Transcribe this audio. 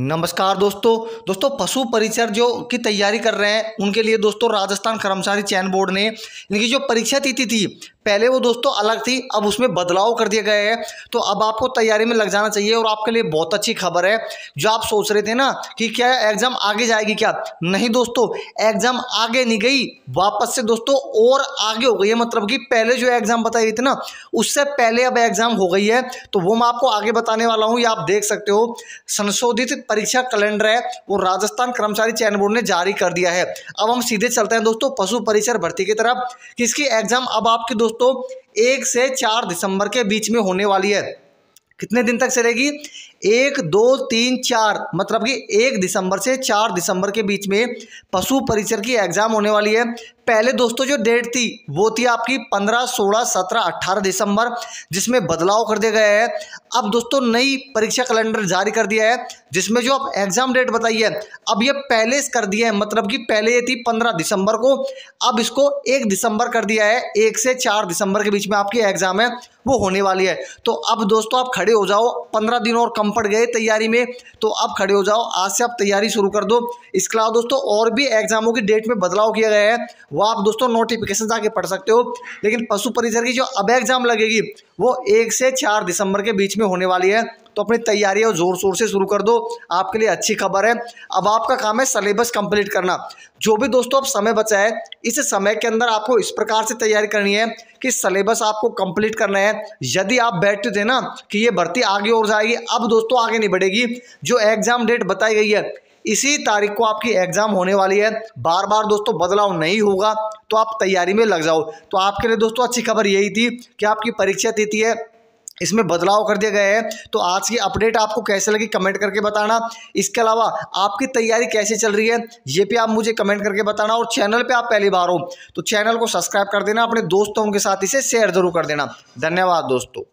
नमस्कार दोस्तों। दोस्तों, पशु परिचर जो की तैयारी कर रहे हैं, उनके लिए दोस्तों राजस्थान कर्मचारी चयन बोर्ड ने, इनकी जो परीक्षा तिथि थी पहले वो दोस्तों अलग थी, अब उसमें बदलाव कर दिया गया है। तो अब आपको तैयारी में लग जाना चाहिए और आपके लिए बहुत अच्छी खबर है। जो आप सोच रहे थे ना कि क्या एग्ज़ाम आगे जाएगी क्या? नहीं दोस्तों, एग्ज़ाम आगे नहीं गई, वापस से दोस्तों और आगे हो गई है। मतलब कि पहले जो एग्ज़ाम बताई थी ना, उससे पहले अब एग्ज़ाम हो गई है। तो वो मैं आपको आगे बताने वाला हूँ, ये आप देख सकते हो। संशोधित परीक्षा कैलेंडर है, वो राजस्थान कर्मचारी चयन बोर्ड ने जारी कर दिया है। अब हम सीधे चलते हैं दोस्तों, पशु परिचर भर्ती की तरफ़ किसकी एग्ज़ाम अब आपकी दोस्तों एक से चार दिसंबर के बीच में होने वाली है। कितने दिन तक चलेगी? एक, दो, तीन, चार। मतलब कि एक दिसंबर से चार दिसंबर के बीच में पशु परिचर की एग्ज़ाम होने वाली है। पहले दोस्तों जो डेट थी, वो थी आपकी पंद्रह, सोलह, सत्रह अट्ठारह दिसंबर, जिसमें बदलाव कर दिया गया है। अब दोस्तों नई परीक्षा कैलेंडर जारी कर दिया है, जिसमें जो अब एग्ज़ाम डेट बताई है अब ये पहले कर दिया है मतलब कि पहले ये थी पंद्रह दिसंबर को, अब इसको एक दिसंबर कर दिया है, एक से चार दिसंबर के बीच में आपकी एग्ज़ाम है, वो होने वाली है। तो अब दोस्तों आप खड़े हो जाओ। पंद्रह दिन और कम पड़ गए तैयारी में तो अब खड़े हो जाओ। आज से आप तैयारी शुरू कर दो। इसके अलावा दोस्तों, और भी एग्जामों की डेट में बदलाव किया गया है, वो आप दोस्तों नोटिफिकेशन जाके पढ़ सकते हो। लेकिन पशु परिसर की जो अब एग्ज़ाम लगेगी, वो एक से चार दिसंबर के बीच में होने वाली है। तो अपनी तैयारियाँ ज़ोर शोर से शुरू कर दो। आपके लिए अच्छी खबर है। अब आपका काम है सिलेबस कंप्लीट करना। जो भी दोस्तों अब समय बचा है, इस समय के अंदर आपको इस प्रकार से तैयारी करनी है कि सिलेबस आपको कंप्लीट करना है। यदि आप बैठते थे ना कि ये भर्ती आगे और जाएगी, अब दोस्तों आगे नहीं बढ़ेगी। जो एग्ज़ाम डेट बताई गई है, इसी तारीख को आपकी एग्ज़ाम होने वाली है। बार बार दोस्तों बदलाव नहीं होगा तो आप तैयारी में लग जाओ। तो आपके लिए दोस्तों अच्छी खबर यही थी कि आपकी परीक्षा तिथि है इसमें बदलाव कर दिया गया है। तो आज की अपडेट आपको कैसे लगी कमेंट करके बताना। इसके अलावा आपकी तैयारी कैसे चल रही है, ये भी आप मुझे कमेंट करके बताना और चैनल पे आप पहली बार हो तो चैनल को सब्सक्राइब कर देना, अपने दोस्तों के साथ इसे शेयर ज़रूर कर देना। धन्यवाद दोस्तों।